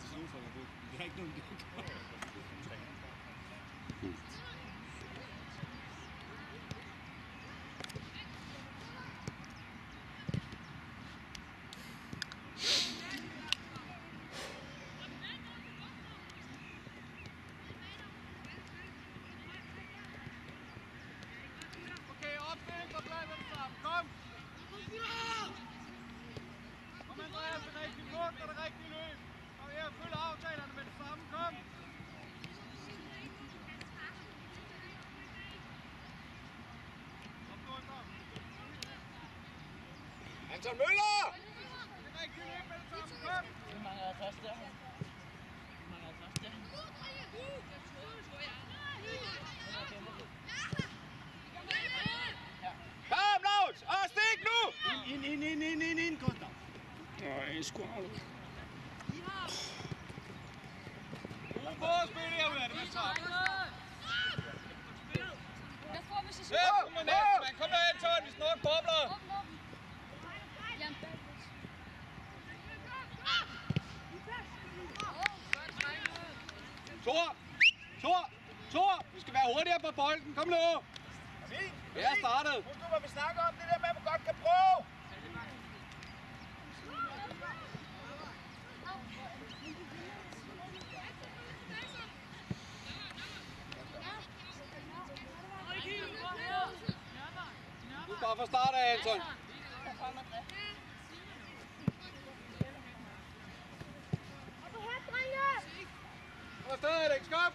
til sofaen. Det er ikke nogen, der Okay, opstilling, så bliver det sammen. Kom. Kom, Andreas, det rigtige lugt og det rigtige løb. Kom her, følg aftalerne med det samme. Kom. Kom, Dorte, kom. Anton Møller! Vi mangler 50 der. Vi mangler 50 der. Kom, Lars! Og stik nu! Ind, ind, ind, ind, ind, ind, Gustav. Nej, sgu Brug på at spille herude af det med det samme. Jeg tror, hvis jeg Ja, kom nu næste, mand. Kom nu, Anton. Vi skal nok bobler. Jan Tor! Tor! Tor! Vi skal være hurtigere på bolden. Kom nu! Vi er startet. Husk nu, hvad vi snakker om. Det der med, at man godt kan prøve. Du skal fra start af, Anton. Kom afsted, Alex. Kom!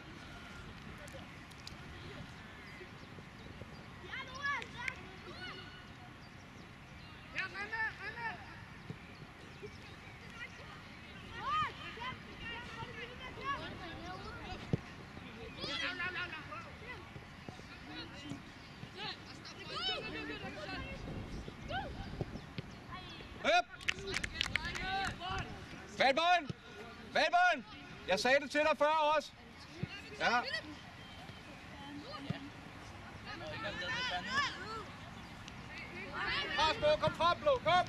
Høp! Valborg! Valborg! Jeg sagde det til dig før også. Ja. Pas på, kom frem, Blå, kom!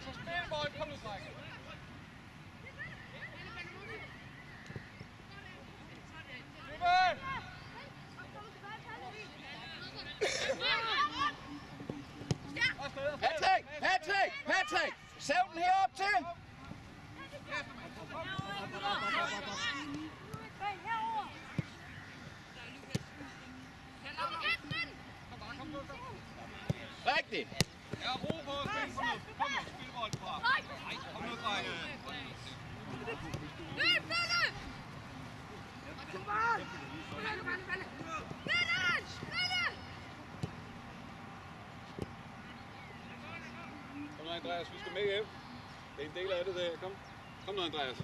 Så spil bolden, kom nu, drenge. Ruben! Afsted, afsted. Patrick! Patrick! Patrick! Sav den herop til! Kom bare, kom nu, kom. Rigtigt! Ja, ro på, spil, på nu. Kom nu, spil bolden fra. Nej, kom nu, drenge. Kom nu, Andreas, vi skal med hjem. Det er en del af det, der. Kom. Kom nu, Andreas.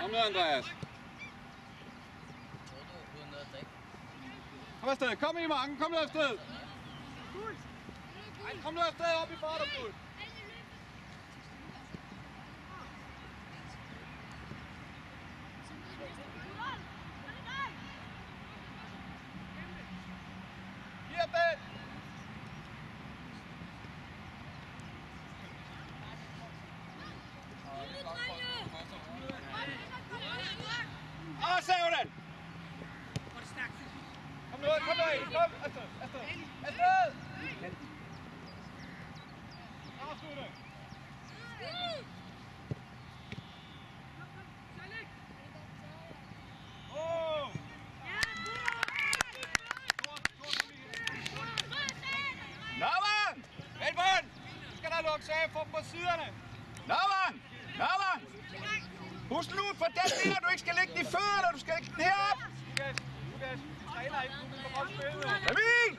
Kom nu, Andreas. Kom afsted. Kom i mange. Kom nu afsted. Ej, kom nu afsted op i Barterfuld. Giv den. Og sav den! Kom nu, kom nu. Kom. Afsted, afsted. Afsted. Afslutte. Oh! Novang! Velbånd! Du skal for dem på siderne. Novang! Novang! Husk nu, for den der, du ikke skal lægge den i fødderne, du skal lægge den herop! Lukas, Lukas, træner ikke. Du kan godt spille nu. Emil!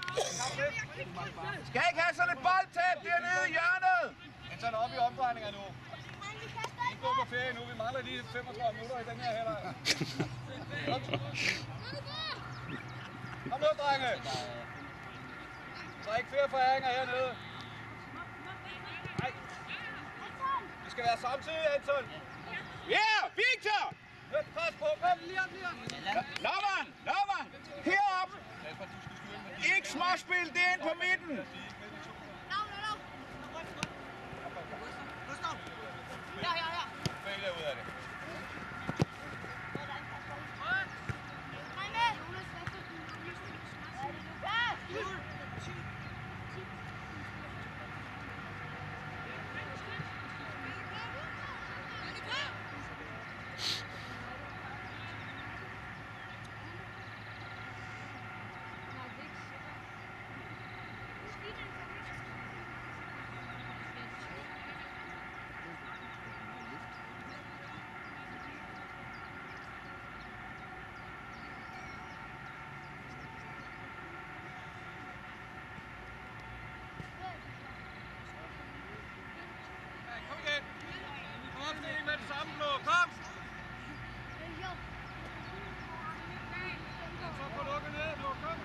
Skal ikke have sådan et boldtab dernede i hjørnet! Han tager op i omdrejninger nu. Vi går på ferie nu. Vi mangler lige 35 minutter i den her halvleg. Kom. Nu, drenge. Der er ikke flere foræringer hernede. skal være samtidig, Anton. Ja, yeah, Victor! Hørt pres på. Kom, lige op, lige op. Loveren. Herop. Ikke småspil, det er ind på midten. Lav, lav, lav. Gustav. Her, her, her. Fælde ud af det. kom! Så få lukket ned, Lur, kom!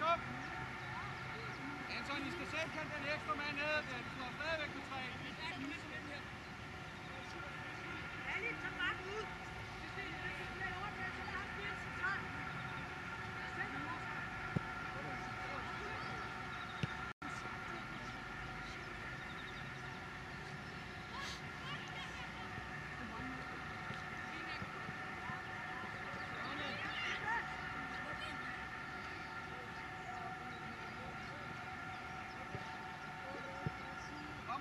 Kom! Anton, I skal selv kalde den ekstra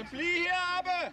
Den Blie hier aber!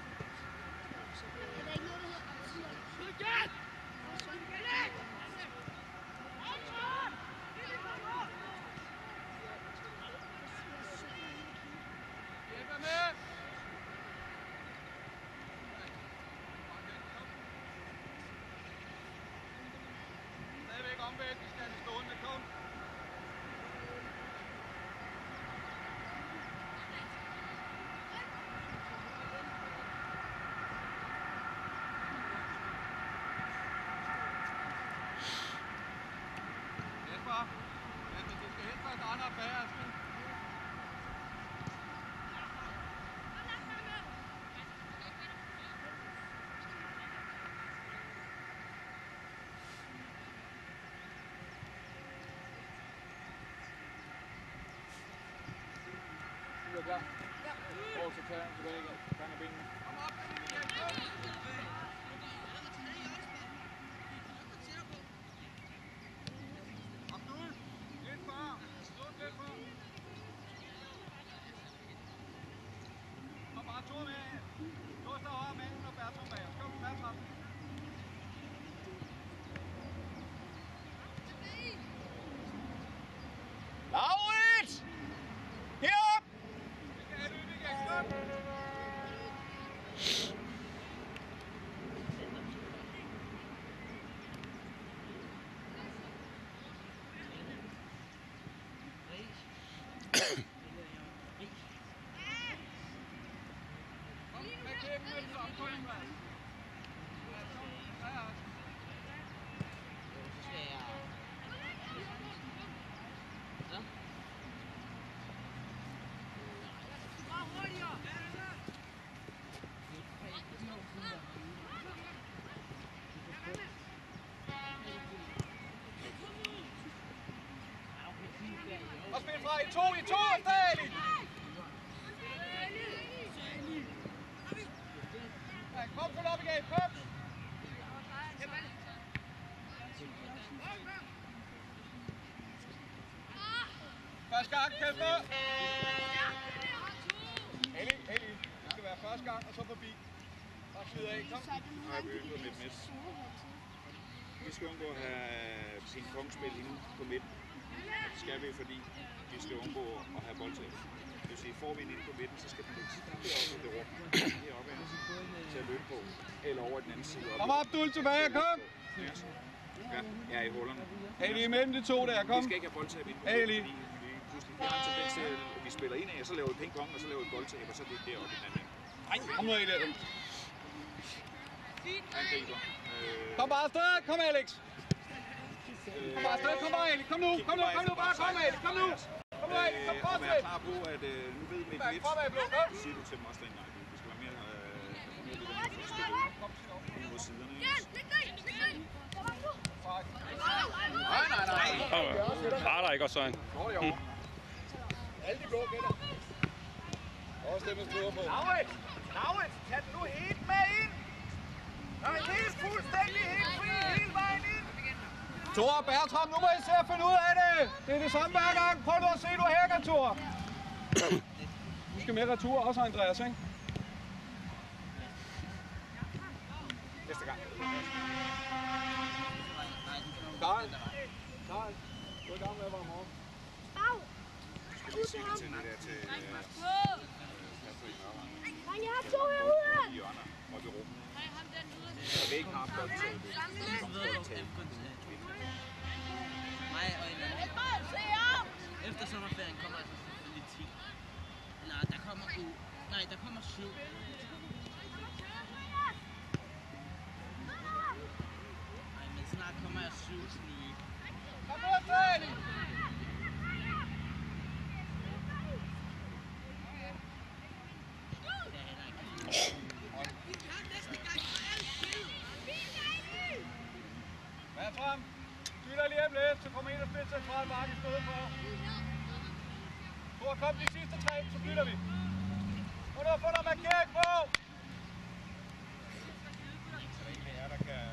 anwesend ist, der nicht da unten kommt. Helfer, wenn du dich Helfer da nachher, Ball to turn, ready to go. Trying to bring to, I to afsted, Ali! Ja, kom så op igen, kom! Første gang, kæmpe! Ali, Ali, det skal være første gang, og så forbi. Bare slid af, kom. Nej, vi ønsker lidt midt. Vi skal undgå at have ping-pong-spil inde på midten. Det skal vi, fordi vi skal undgå at have boldtab. Det vil sige, får vi den inde på midten, så skal den lægges heroppe i det rum. Heroppe af til at løbe på. Eller over i den anden side. Kom op, Dul, tilbage, kom! Ja, ja, i hullerne. Ali, imellem de to der, Vi kom. skal ikke have boldtab ind på midten, fordi vi pludselig vi har en tendens til, at vi spiller ind af, og så laver vi ping-pong, og så laver vi boldtab, og så er det deroppe i den anden. Ej, kom nu, Ali. Angriber. Øh, Kom bare afsted, kom Alex. Kom bare afsted, kom bare Ali, kom nu, kom nu, kom nu, bare kom Ali, kom nu. Kom nu Ali, kom Øh, og fortsæt. være klar på, at øh, nu ved vi lidt. kom. Det siger du til dem også dengang. Vi skal være mere, øh, det ud mod siderne. Nej, nej, nej. Har der ikke også en? Nå, det er over. Alle de blå gætter. Også dem, der skriver på. Laurits! Laurits! Tag den nu helt med ind! Nå, helt fuldstændig helt fri hele vejen! Thor og Bertram, nu må I se at finde ud af det. Det er det samme hver gang. Prøv nu at se, du hækker, Thor. Du skal med retur også, Andreas, ikke? Næste gang. Karl. Karl. Du er i gang med at varme op. Skal lige sige det til det der til Nørvang. Jeg har to herude! I hjørner og ved rummet. Og vi ikke har boldtab. Boldtab. Mig og en anden. Efter sommerferien kommer altså selvfølgelig 10. Eller der kommer u. Nej, der kommer 7. Nej, men snart kommer jeg 7 nye. Kom nu afsted, Ali. Det er heller ikke. Bertram. Skyld lige om lidt, så kommer ind og spiller central mark i stedet for. Thor, kom de sidste tre, så bytter vi. Og Nu får der markeret noget markering på. Så der er en af jer, der kan...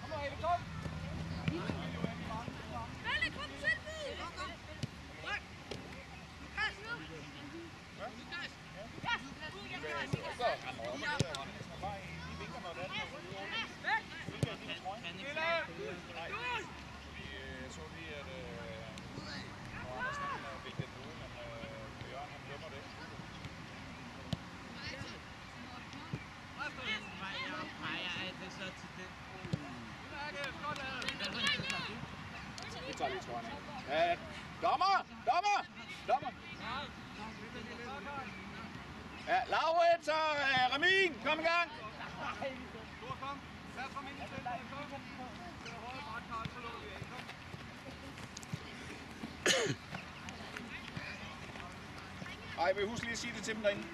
Kom nu, Ali, kom. Lille. Vi øh, så lige, at øh, når Andersen han øh, fik den ude, men øh, Jørgen han dømmer det. Nej, jeg peger altså så til den. Vi tager lige trøjen dommer! Dommer! Dommer! Ja, Laurits og øh, Ramin, kom i gang! Thor, kom. Bertram ind i centret, kom. Til højre bak, Karl, så lukker vi af, kom. Ej, vil huske lige at sige det til dem derinde?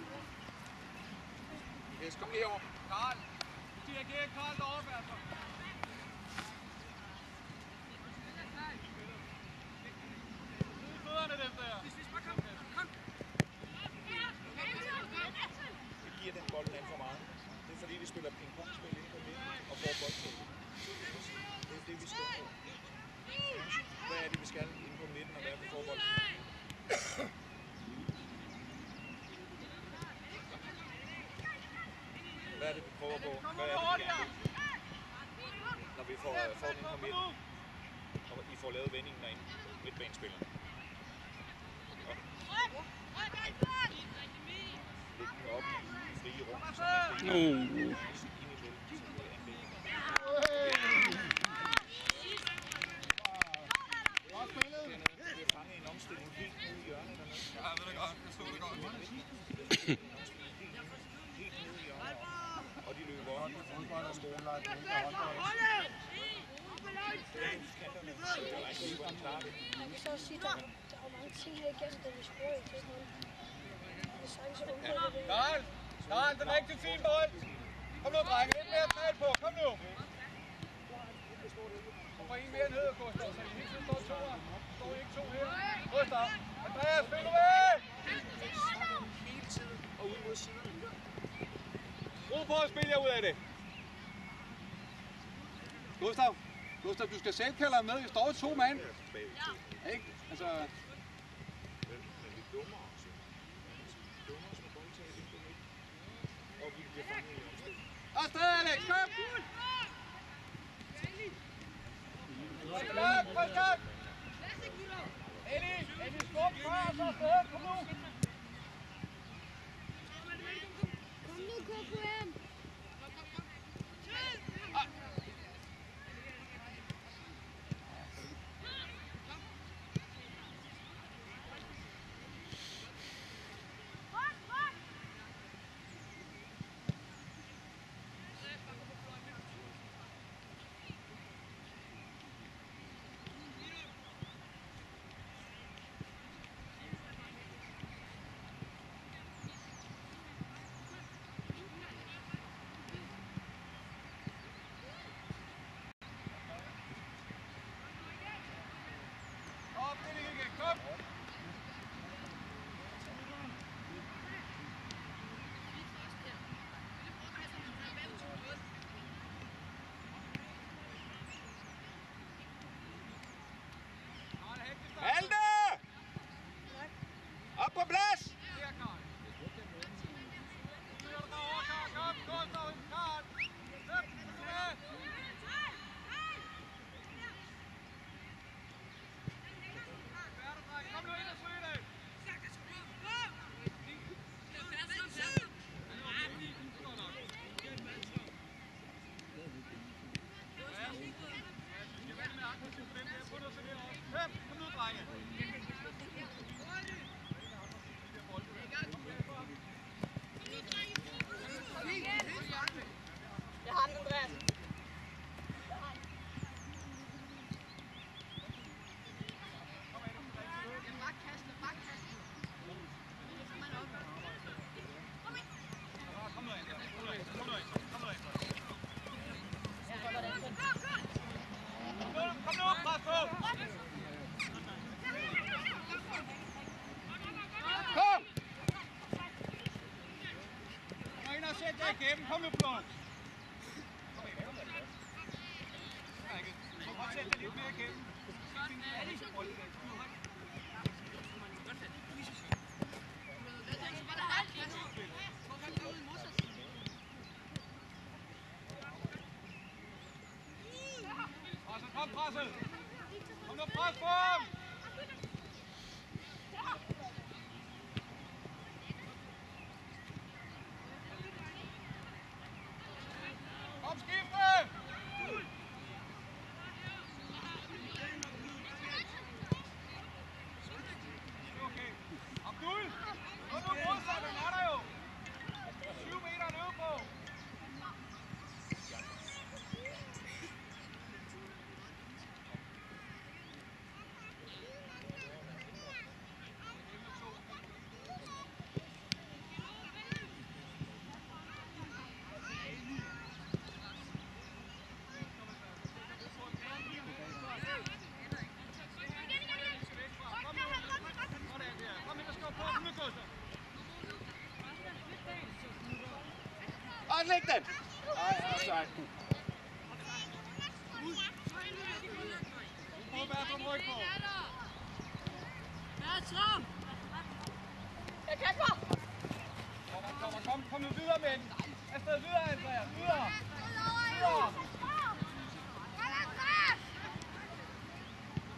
Yes, kom herover. Karl. Du Karl derovre, Bertram. Altså. Nyd fødderne, dem der. Vi giver den bolden alt for meget. Det er fordi, vi spiller ping-pong-spil på midten og får bolden. Det er det, vi skal på. Hvad er det, vi skal ind på midten, og hvad er det, vi får bolden? Hvad er det, vi prøver på? Hvad er det, vi gerne vil? Når vi får, øh, får den ind på midten, og I får lavet vendingen derinde, midtbanespillerne. Læg det Karl. Karl, den rigtig fin bold. Kom nu, drenge. Lidt mere træt på. Kom nu. få en mere ned, Gustav, så I hele tiden står to her. Står ikke to her? Gustav! Andreas, find du med! Hele tiden og ud mod siden. Ro på at spille jer ud af det. Gustav, Gustav, du skal selv kalde ham med. I står to mand. Ikke? Altså, Men, men vi dummer os. jo. Vi dummer os med boldtaget ind på midten. Og vi bliver fanget i omstilling. afsted, Alex, kom! Frisk gang, frisk gang! Eddie, Eddie, skub fra os afsted, kom nu! Kom nu, KKM. Kom, det er det igen, kom! Malte! Op på plads! Her, Karl. Styr dig derovre, Karl. Kom, Gustav, Karl. Løb, tilbage. Færdig, dreng. Kom nu ind og søg det. Jeg venter med aktiv på dem der. Få noget serveret også. Fem. Kom nu, drenge. Jeg har den, Andreas. Kom nu ind. Kom nu ind. Kom nu ind. Kom nu ind. Kom, kom nu, pres på! Kom! Kom og. Kom nu, Blom. Kom Kom og sæt dig lidt mere igennem. Kom, presset! Kom nu, pres på ham! Kom, skifte! Det er okay. Abdul! Kom nu modsat, den er der jo! 7 meter at løbe på! Sådan der. Kom ind og skub på. Kom nu, Gustav. Og læg den! Ej, offside. Prøv Bertram ryg på. Jeg kan gå. Kom, kom, kom, kom nu videre med den. Afsted videre, Andreas. Videre. Videre.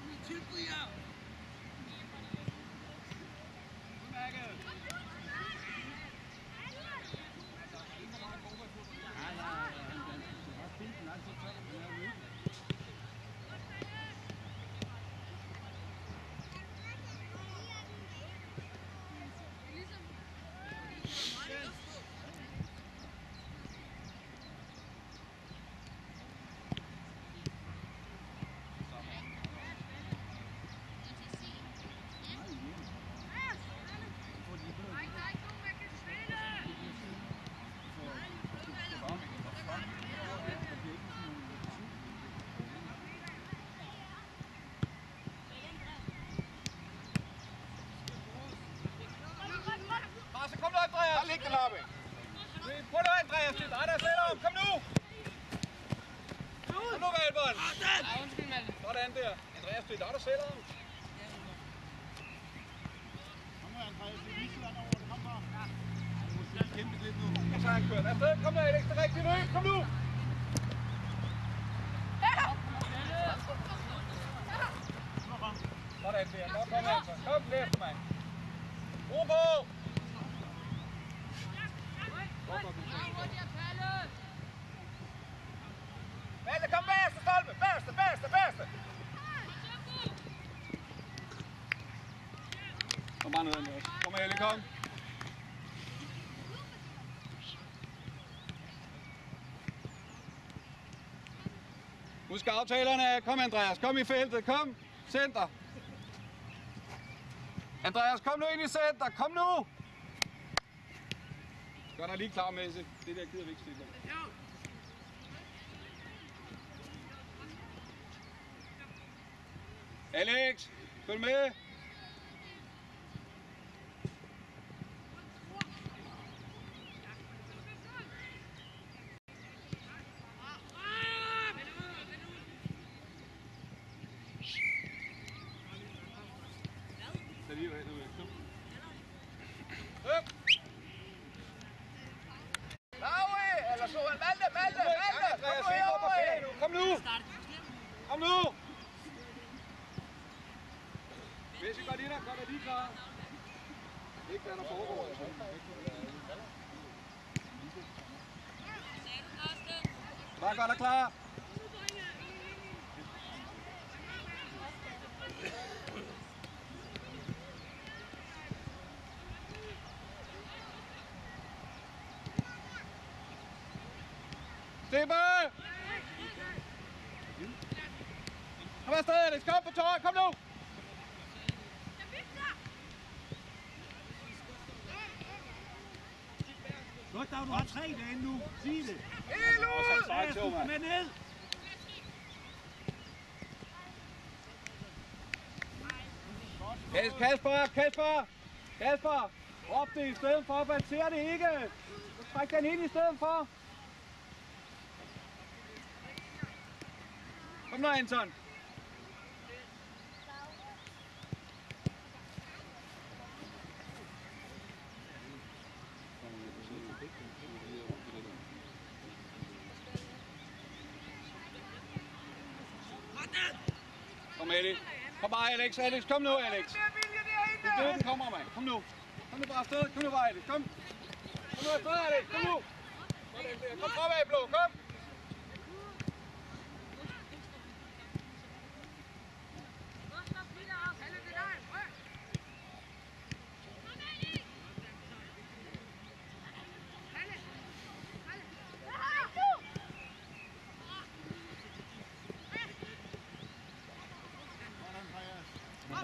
Udmærket. Ligge den oppe. Prøv nu, Andreas. Det er dig, der sætter om. Kom nu. Kom nu, Valborg. Ja, undskyld, Malte. Sådan der. Andreas, det er dig, der sætter om. Kom nu, Andreas. Vi viser dig over det. Kom bare. Du må kæmpe lidt nu. Og så er han kørt afsted. Kom nu, Alex. Det er rigtigt løb. Kom nu. Sådan der. Godt kom, altså. Kom, lige efter mig. Ro på. Malte, kom bagerste stolpe. Bagerste, bagerste, bagerste. Kom bare ned, Andreas. Kom med, Ellie, kom. Husk aftalerne. Kom, Andreas. Kom i feltet. Kom. Center. Andreas, kom nu ind i center. Kom nu. Gør dig lige klar, Messe. Det der gider vi ikke stille. Alex, følg med. Tag lige ud, ud. Kom. Høp. Laue, eller så Malte, Malte, Malte. Andreas, Kom nu vi går på herover. ferie nu. Kom nu. Kom nu. Messi, gør lige der. Gør dig lige klar. Ikke hvad der foregår. altså. Bare godt og klar. Steppe! Kom afsted, Alex. Kom på tøj. Kom nu. Godt, Dag, du har tre dage nu. Sig det. Helt ud. Ja, du skal med ned. Kas- Kasper, Kasper, Kasper. Råb det i stedet for, man ser det ikke. Træk den ind i stedet for. Kom nu, Anton. Kom, Eddie. Kom bare, Alex. Alex, kom nu, Alex. Det er det, den kommer, mand. Kom nu. Kom nu bare afsted. Kom nu bare, Alex. Kom. Kom nu afsted, Alex. Kom nu. Sådan der. Kom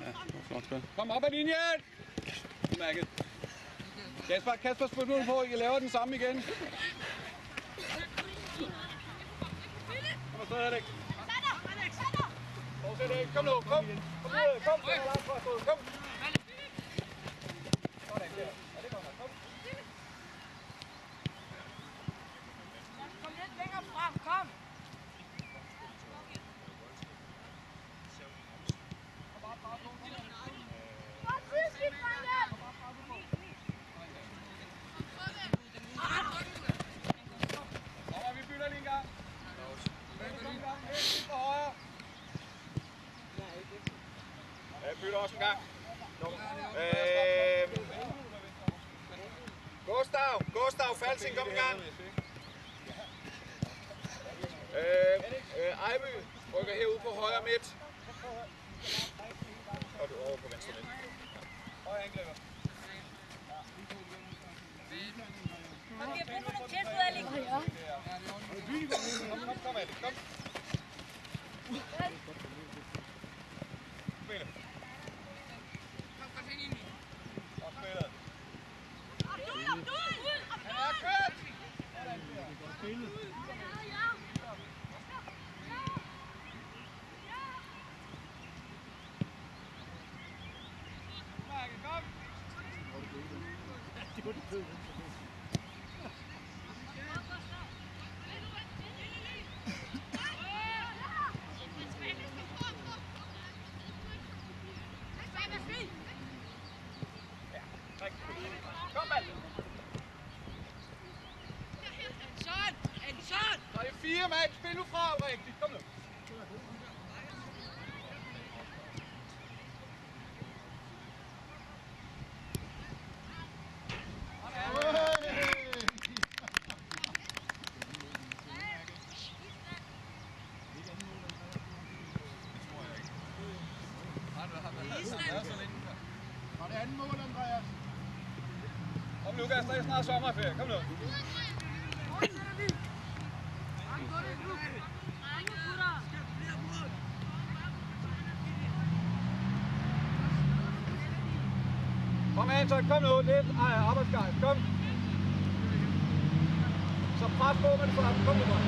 fremad, Blå. Kom. Kom op ad linjen. Udmærket. Kasper, Kasper, spil nu på. I laver den samme igen. Kom afsted, Alex. Fortsæt, Alex. Kom nu. Kom. Kom. Kom. Fra stået. Kom. Sådan der. Ja, det går nok. Kom. Kom lidt længere frem, kom. Hvor synes vi, drenge? Kom, og vi bytter lige en gang. Kom en gang. Helt lidt for højre. Jeg bytter også en gang. Øh, Gustav, Gustav Falsing, kom i gang. Øh, øh, Ejby rykker herud på højre midt. Og du over på venstre midt. Højre angriber. Kom, vi har brug for nogle tilbud, Alex. Ja. Kom, kom, kom, Alex. Kom. Spille. Og spillet. Han er kørt. Marke, kom. Fire, Max. Spil nu fra rigtigt. Kom nu. Var det anden mål, Andreas? Kom Lukas, der er snart sommerferie. Kom nu. Kom Anton, kom nu. Lidt ej, arbejdsgejst. Kom. Så pres på med det samme. Kom nu bare.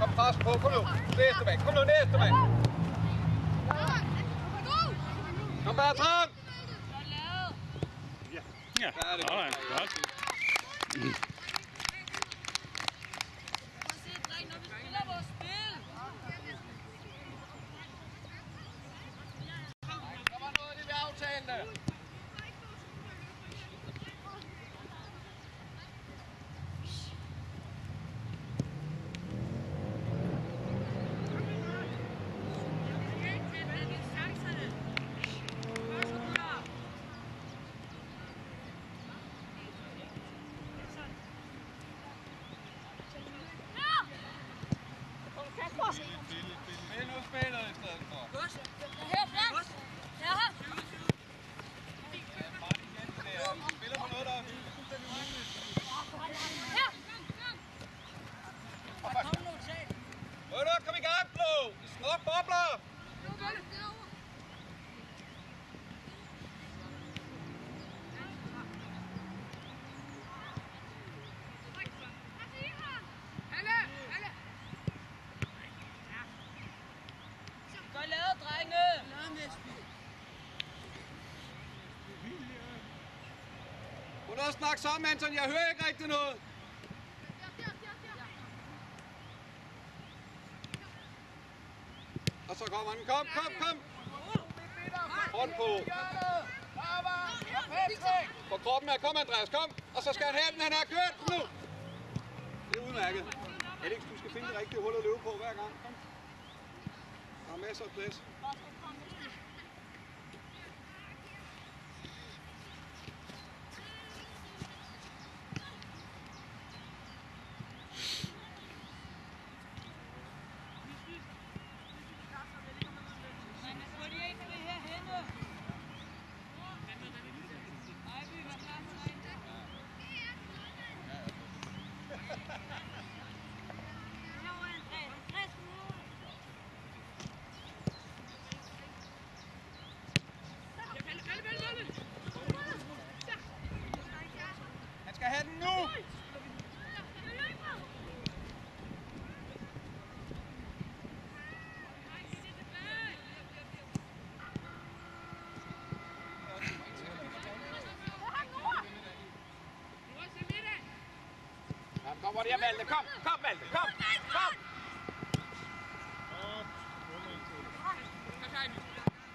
Kom pres på. Kom nu. Næste mand. Kom nu næste mand. Kom bare, træk sådan. Godt. Der var noget, de vil aftale det. Spil nu spillet i stedet for. Martin Jensen der. Spiller på noget, der er fuldstændig umuligt. Nå, nu, kom i gang, Flo. Snop bobler. Godt lavet, drenge! Prøv nu at snakke sammen, Anton. Jeg hører ikke rigtig noget. Og så kommer han. Kom, kom, kom. Hånd på. På kroppen her. Kom, Andreas, kom. Og så skal han have den. Han er kørt nu. Det er udmærket. Alex, du skal finde det rigtige hul at løbe på hver gang. Kom. Der er masser af plads. Hvor det er, Malte. Kom, kom, Malte. Kom, kom.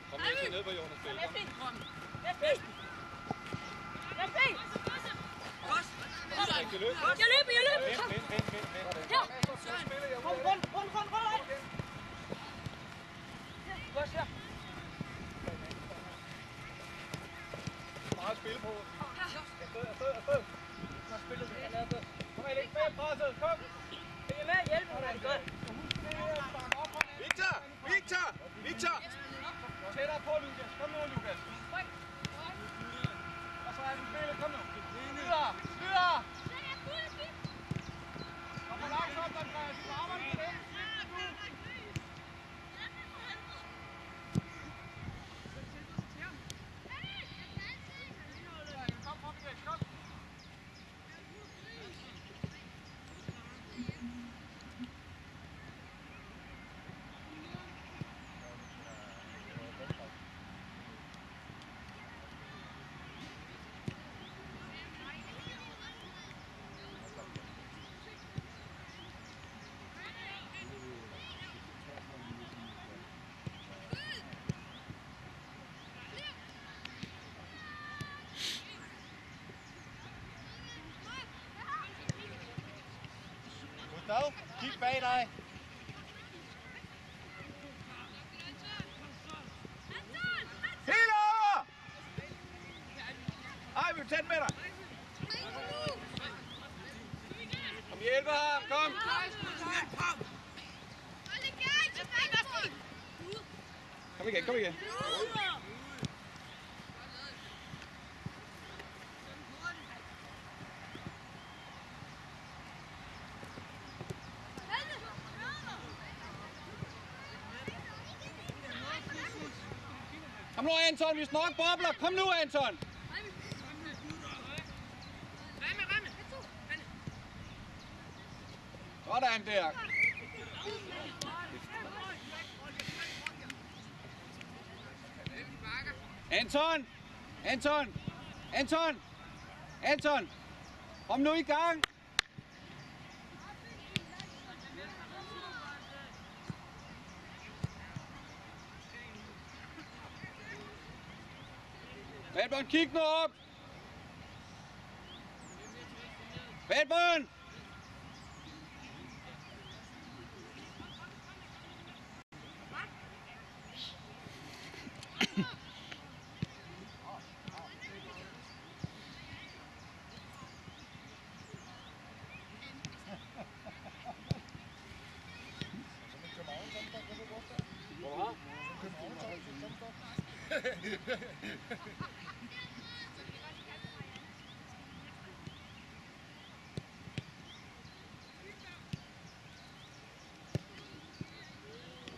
Kom til ned på jorden og spil. Kom. Jeg løber, jeg løber! Vent, vent, vent, vent. Så ud. Rund, rund, rund, rund, rund! Godt, ja. Meget at spille på. Afsted, afsted, afsted. Så spiller du, jeg lavede Victor! Victor! Victor! Tættere på, Lukas. Kom nu, Lukas. Og så er den spillet. Kom nu. Videre! Videre! Og for langsomt, Andreas. Du arbejder med det. Kom, kom, Alex. Kom bag dig. Helt over! Ej, vi er tæt med dig. Kom hjælp ham, kom. Kom igen, kom igen. Kom nu, Anton, vi nok bobler. Kom nu, Anton. Sådan der. Anton! Anton! Anton! Anton! Kom nu i gang! Valborn, kig nu op! Valborn!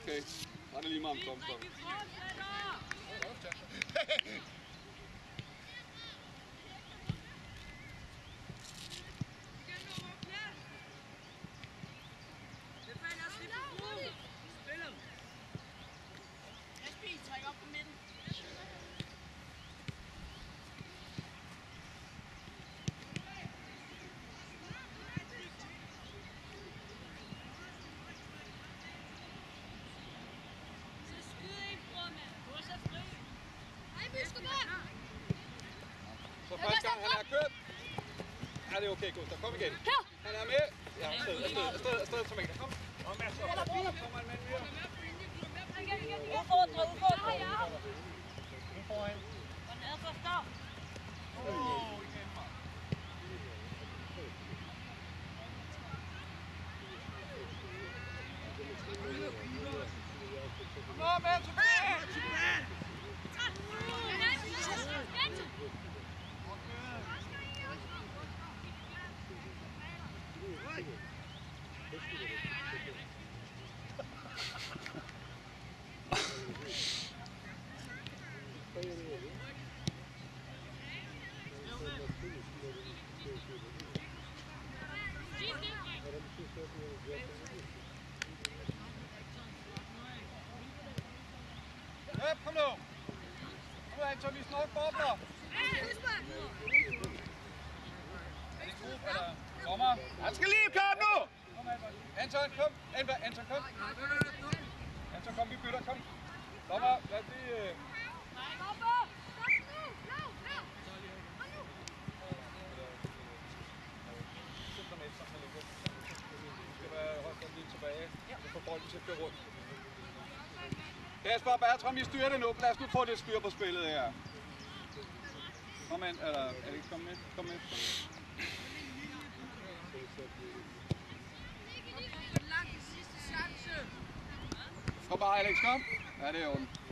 Okay, var det lige meget Så første gang han er kørt. Ja, det er okay, Gustav. Kom igen. Han er med. Ja, afsted, afsted, afsted, afsted, som ikke. Kom. Kom, Mads. Kom, Mads. Kom, en mand mere. Udfordre, udfordre. Foran. Kom nu, med tilbage. Pablo! nu. er nu, Anton, vi snart bobler. Er det Coop eller Sommer? Han skal lige komme nu! Anton. Kom. Anton, Anton, kom. Anton, kom, vi bytter, kom. Sommer, lad os lige... øh, Center med, så ligger. Vi skal være højst op lige tilbage. Så får bolden til at køre rundt. Kasper og Bertram, vi styrer det nu. Lad os nu få det styr på spillet her. Kom ind, eller er det ikke kommet med. Kom med. Kom bare, Alex, kom. Ja, det er ondt.